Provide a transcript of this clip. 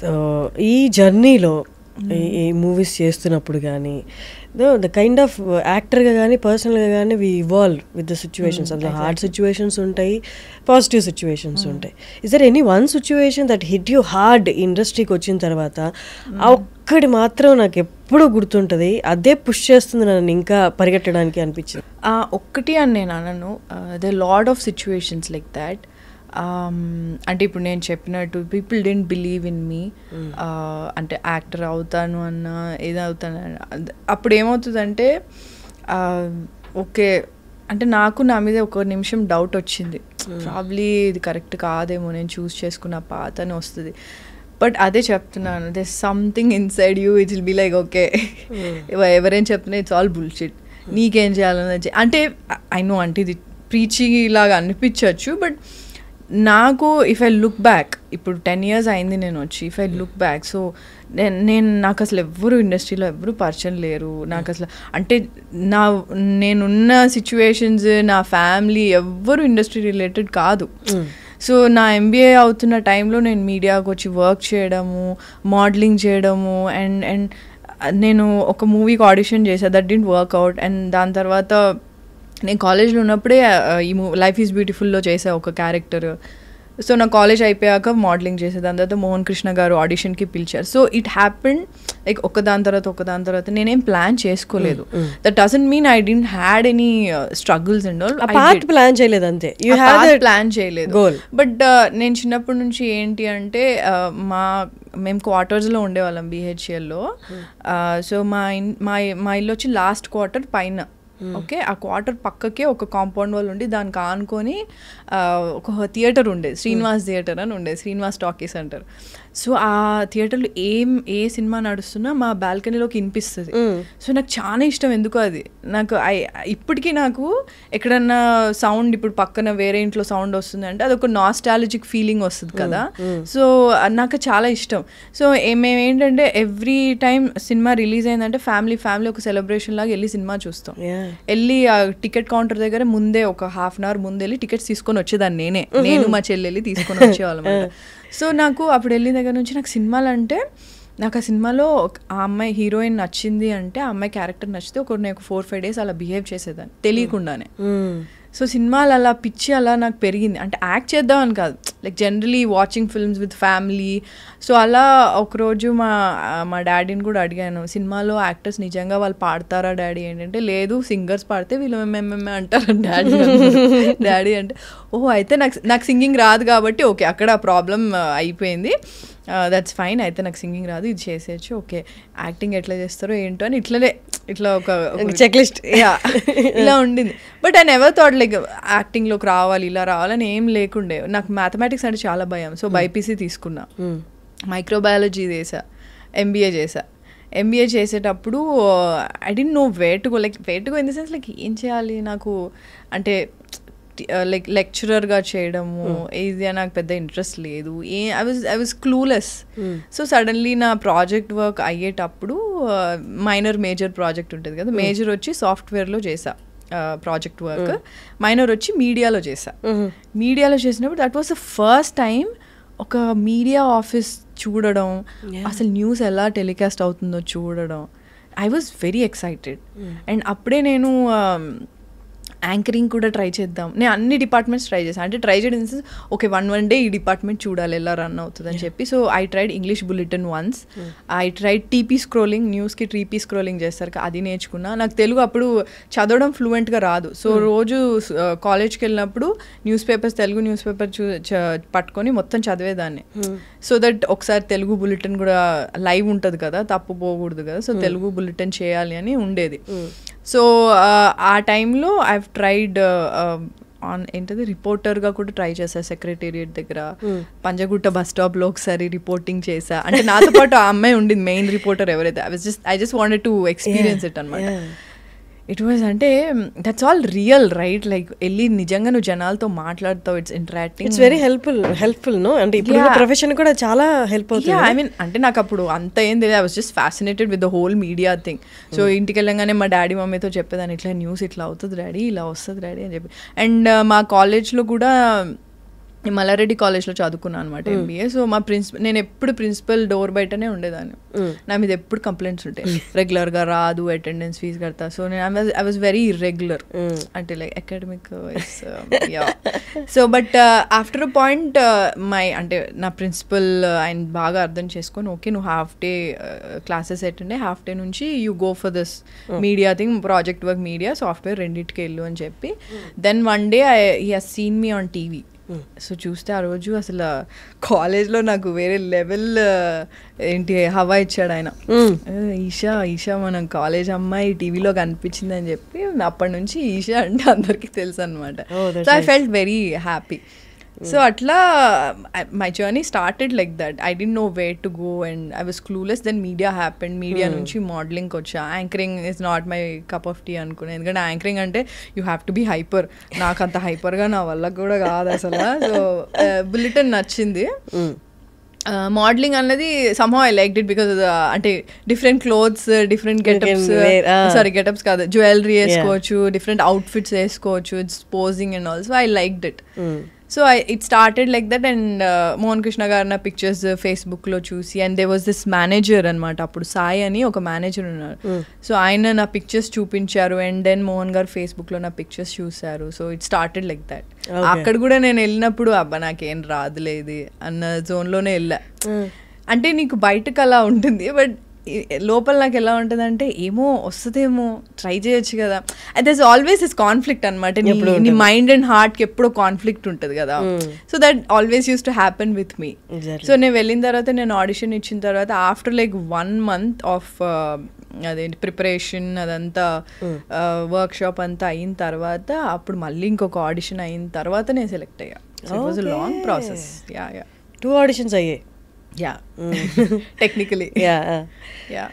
So ఈ జర్నీలో ఈ మూవీస్ చేస్తున్నప్పుడు కానీ ద కైండ్ ఆఫ్ యాక్టర్గా కానీ పర్సనల్గా కానీ we evolve with the situations. అందులో హార్డ్ సిచ్యువేషన్స్ ఉంటాయి పాజిటివ్ సిచ్యువేషన్స్ ఉంటాయి. Is there any one situation that hit you hard ఇండస్ట్రీకి వచ్చిన తర్వాత ఆ ఒక్కటి మాత్రం నాకు ఎప్పుడూ గుర్తుంటుంది అదే పుష్ చేస్తుంది నన్ను ఇంకా పరిగెట్టడానికి అనిపించింది. ఆ ఒక్కటి అని నేను అనను. The lot of situations like that అంటే ఇప్పుడు నేను చెప్పినట్టు people don't believe in me అంటే యాక్టర్ అవుతాను అన్న ఏది అవుతాను అన్న- అప్పుడు ఏమవుతుందంటే ఓకే అంటే నాకు నా మీద ఒక నిమిషం డౌట్ వచ్చింది. ప్రాబ్లీ ఇది కరెక్ట్ కాదేమో నేను చూస్ చేసుకున్న పాత అని వస్తుంది. బట్ అదే చెప్తున్నాను there something inside you it will be like okay ఎవరేం చెప్తున్నా ఇట్స్ ఆల్ బుల్షిట్ నీకేం చేయాలని అంటే ఐ నో అంటే ఇది ప్రీచింగ్ లాగా అనిపించవచ్చు బట్ నాకు ఇఫ్ ఐ లుక్ బ్యాక్ ఇప్పుడు టెన్ ఇయర్స్ అయింది నేను వచ్చి if I look back so నేను నేను నాకు అసలు ఎవ్వరు ఇండస్ట్రీలో ఎవ్వరు పరిచయం లేరు. నాకు అసలు అంటే నా నేనున్న సిచ్యువేషన్స్ నా ఫ్యామిలీ ఎవ్వరు ఇండస్ట్రీ రిలేటెడ్ కాదు. సో నా ఎంబీఏ అవుతున్న టైంలో నేను మీడియాకి వచ్చి వర్క్ చేయడము మోడలింగ్ చేయడము అండ్ అండ్ నేను ఒక మూవీకి ఆడిషన్ చేశాను దట్ డింట్ వర్క్అవుట్ అండ్ దాని తర్వాత నేను కాలేజ్లో ఉన్నప్పుడే ఈ మూ లైఫ్ ఈజ్ బ్యూటిఫుల్లో చేసా ఒక క్యారెక్టర్ సో నా కాలేజ్ అయిపోయాక మోడలింగ్ చేసే దాని తర్వాత మోహన్ కృష్ణ గారు ఆడిషన్కి పిలిచారు. సో ఇట్ హ్యాపెన్ లైక్ ఒక దాని తర్వాత ఒక దాని తర్వాత నేనేం ప్లాన్ చేసుకోలేదు. That doesn't mean I didn't had any struggles and all part plan చేయలేదు అంతే. యూ హ్యావ్ ప్లాన్ చేయలేదు. బట్ నేను చిన్నప్పటి నుంచి ఏంటి అంటే మా మేము క్వార్టర్స్లో ఉండేవాళ్ళం బీహెచ్ఎల్లో సో మా ఇన్ మా మా ఇల్లు వచ్చి లాస్ట్ క్వార్టర్ పైన. ఓకే ఆ క్వార్టర్ పక్కకే ఒక కాంపౌండ్ వాళ్ళు ఉండి దానికి ఆనుకొని ఒక థియేటర్ ఉండేది శ్రీనివాస్ థియేటర్ అని ఉండేది శ్రీనివాస్ టాకీస్ అంటారు సో ఆ థియేటర్లో ఏం ఏ సినిమా నడుస్తున్నా మా బాల్కనీలోకి వినిపిస్తుంది. సో నాకు చాలా ఇష్టం ఎందుకో అది. నాకు ఐ ఇప్పటికీ నాకు ఎక్కడన్నా సౌండ్ ఇప్పుడు పక్కన వేరే ఇంట్లో సౌండ్ వస్తుంది అంటే అదొక నాస్టాలజిక్ ఫీలింగ్ వస్తుంది కదా. సో నాకు చాలా ఇష్టం. సో మేము ఏంటంటే ఎవ్రీ టైం సినిమా రిలీజ్ అయిందంటే ఫ్యామిలీ ఫ్యామిలీ ఒక సెలబ్రేషన్ లాగా వెళ్ళి సినిమా చూస్తాం. వెళ్ళి ఆ టికెట్ కౌంటర్ దగ్గర ముందే ఒక హాఫ్ అన్ అవర్ ముందు వెళ్ళి టికెట్స్ తీసుకొని వచ్చేదాన్ని నేనే. నేను మా చెల్లి వెళ్ళి తీసుకొని వచ్చేవాళ్ళం సో నాకు అప్పుడు వెళ్ళిన దగ్గర నుంచి నాకు సినిమాలు అంటే నాకు ఆ సినిమాలో ఆ అమ్మాయి హీరోయిన్ నచ్చింది అంటే ఆ అమ్మాయి క్యారెక్టర్ నచ్చితే ఒక నేను ఫోర్ ఫైవ్ డేస్ అలా బిహేవ్ చేసేదాన్ని తెలియకుండానే. సో సినిమాలు అలా పిచ్చి అలా నాకు పెరిగింది. అంటే యాక్ట్ చేద్దామని కాదు. Like generally watching films with family so అలా ఒకరోజు మా మా డాడీని కూడా అడిగాను సినిమాలో యాక్టర్స్ నిజంగా వాళ్ళు పాడతారా డాడీ? ఏంటంటే లేదు సింగర్స్ పాడితే వీళ్ళు మేమేమే అంటారు. డాడీ డాడీ అంటే ఓహో అయితే నాకు నాకు సింగింగ్ రాదు కాబట్టి ఓకే అక్కడ ప్రాబ్లం అయిపోయింది. దట్స్ ఫైన్ అయితే నాకు సింగింగ్ రాదు ఇది చేసేయచ్చు ఓకే. యాక్టింగ్ ఎట్లా చేస్తారో ఏంటో అని ఇట్లనే ఇట్లా ఒక చెక్లిస్ట్ యా ఇలా ఉండింది. But I never thought like యాక్టింగ్లోకి రావాలి ఇలా రావాలని ఏం లేకుండే. నాకు మ్యాథమెటిక్స్ అంటే చాలా భయం. సో బైపీసీ తీసుకున్నా. మైక్రోబయాలజీ చేసా ఎంబీఏ చేసా ఎంబీఏ చేసేటప్పుడు I don't know go like go in the sense like ఏం చేయాలి నాకు? అంటే లైక్ లెక్చరర్గా చేయడము ఇది నాకు పెద్ద ఇంట్రెస్ట్ లేదు. A I was I was clueless so suddenly నా ప్రాజెక్ట్ వర్క్ అయ్యేటప్పుడు మైనర్ మేజర్ ప్రాజెక్ట్ ఉంటుంది కదా. మేజర్ వచ్చి సాఫ్ట్వేర్లో చేసా ప్రాజెక్ట్ వర్క్ మైనర్ వచ్చి మీడియాలో చేసా మీడియాలో చేసినప్పుడు that was the first time ఒక మీడియా ఆఫీస్ చూడడం అసలు న్యూస్ ఎలా టెలికాస్ట్ అవుతుందో చూడడం. I was very excited and అప్పుడే నేను యాంకరింగ్ కూడా ట్రై చేద్దాం. నేను అన్ని డిపార్ట్మెంట్స్ ట్రై చేశాను అంటే ట్రై చేయడం sense okay one one day ఈ డిపార్ట్మెంట్ చూడాలి ఎలా రన్ అవుతుంది అని చెప్పి. So I tried English bulletin once I tried TP scrolling న్యూస్కి టీపీ స్క్రోలింగ్ చేస్తారు. అది నేర్చుకున్నా. నాకు తెలుగు అప్పుడు చదవడం ఫ్లూయెంట్గా రాదు. సో రోజు కాలేజ్కి వెళ్ళినప్పుడు newspapers Telugu newspaper చూ చ- పట్టుకొని మొత్తం చదివేదాన్ని. సో దట్ ఒకసారి తెలుగు బులెటిన్ కూడా లైవ్ ఉంటుంది కదా తప్పు పోకూడదు కదా. సో తెలుగు బులెటిన్ చేయాలి అని ఉండేది. సో ఆ టైంలో ఐ ట్రైడ్ ఆన్ ఏంటది? రిపోర్టర్గా కూడా ట్రై చేశా సెక్రటేరియట్ దగ్గర. పంజగుట్ట బస్ స్టాప్లో ఒకసారి రిపోర్టింగ్ చేశా. అంటే నాతో పాటు ఆ అమ్మాయి ఉండింది మెయిన్ రిపోర్టర్ ఎవరైతే. I just I just wanted to experience it అనమాట ఇట్ వాజ్ అంటే that's all real right like వెళ్ళి నిజంగా నువ్వు జనాలతో మాట్లాడుతావు it's interacting it's very helpful helpful no అంటే ఇప్పుడు. ప్రొఫెషన్ కూడా చాలా హెల్ప్ అవుతుంది ఐ మీన్ అంటే నాకు అప్పుడు అంత ఏం తెలియదు. I was just fascinated with the whole media thing so ఇంటికి వెళ్ళంగానే మా డాడీ మమ్మీతో చెప్పేదాన్ని ఇట్లా న్యూస్ ఇట్లా అవుతుంది డాడీ ఇలా వస్తుంది డాడీ అని చెప్పి. అండ్ మా కాలేజ్లో కూడా నేను మల్లారెడ్డి కాలేజ్లో చదువుకున్నాను అనమాట ఎంబీఏ సో మా ప్రిన్సిపల్ నేను ఎప్పుడు ప్రిన్సిపల్ డోర్ బయటనే ఉండేదాన్ని. నా మీద ఎప్పుడు కంప్లైంట్స్ ఉంటాయి. రెగ్యులర్గా రాదు అటెండెన్స్ ఫీజు కడతా. సో నేను ఐ వాజ్ వెరీ ఇర్రెగ్యులర్ అంటే like academic so but after a point my అంటే నా ప్రిన్సిపల్ ఆయన బాగా అర్థం చేసుకొని ఓకే నువ్వు half day classes attend half day నుంచి you go for this media thing project work media software రెండింటికి వెళ్ళు అని చెప్పి. Then one day I he has seen me on TV so చూస్తే ఆ రోజు అసలు కాలేజ్లో నాకు వేరే లెవెల్ ఏంటి హవా ఇచ్చాడు ఆయన. "ఏ, ఈషా ఈషా మనం కాలేజ్ అమ్మాయి టీవీలో కనిపించింది అని చెప్పి అప్పటి నుంచి ఈషా అంటే అందరికీ తెలుసు అనమాట so I. Felt very happy so అట్లా my journey started like that I'd no way to go and I was clueless then media happened media నుంచి మోడలింగ్కి వచ్చా anchoring is not my cup of tea అనుకున్నాను ఎందుకంటే anchoring అంటే you have to be hyper నాకు అంత హైపర్గా నా వల్ల కూడా కాదు అసలు. సో బుల్లెటిన్ నచ్చింది. మోడలింగ్ అన్నది somehow I like it because అంటే different clothes different getups. Sorry getups కాదు. జ్యువెలరీ వేసుకోవచ్చు డిఫరెంట్ అవుట్ఫిట్స్ వేసుకోవచ్చు. It's posing and also I like it so I it started like that and Mohan Krishna garu నా pictures ఫేస్బుక్లో చూసి and they was this manager అనమాట అప్పుడు సాయి అని ఒక మేనేజర్ ఉన్నారు సో ఆయన నా పిక్చర్స్ చూపించారు అండ్ దెన్ మోహన్ గారు ఫేస్బుక్లో నా పిక్చర్స్ చూశారు. So it started like that. అక్కడ కూడా నేను వెళ్ళినప్పుడు అబ్బా నాకేం రాదులే ఇది అన్న జోన్లోనే వెళ్ళా. అంటే నీకు బయటకు అలా ఉంటుంది బట్ లోపల నాకు ఎలా ఉంటుంది అంటే ఏమో వస్తుందేమో ట్రై చేయొచ్చు కదా. దస్ ఆల్వేస్ ఇస్ కాన్ఫ్లిక్ట్ అనమాట నీ. మైండ్ అండ్ హార్ట్కి ఎప్పుడో కాన్ఫ్లిక్ట్ ఉంటుంది కదా. So that always used to happen with me. So నేను వెళ్ళిన తర్వాత నేను ఆడిషన్ ఇచ్చిన తర్వాత after like one month of అదేంటి ప్రిపరేషన్ అదంతా వర్క్ షాప్ అంతా అయిన తర్వాత అప్పుడు మళ్ళీ ఇంకొక ఆడిషన్ అయిన తర్వాత నేను సెలెక్ట్ అయ్యా. It was long. Process yeah yeah two auditions అయ్యాయి. Yeah technically yeah yeah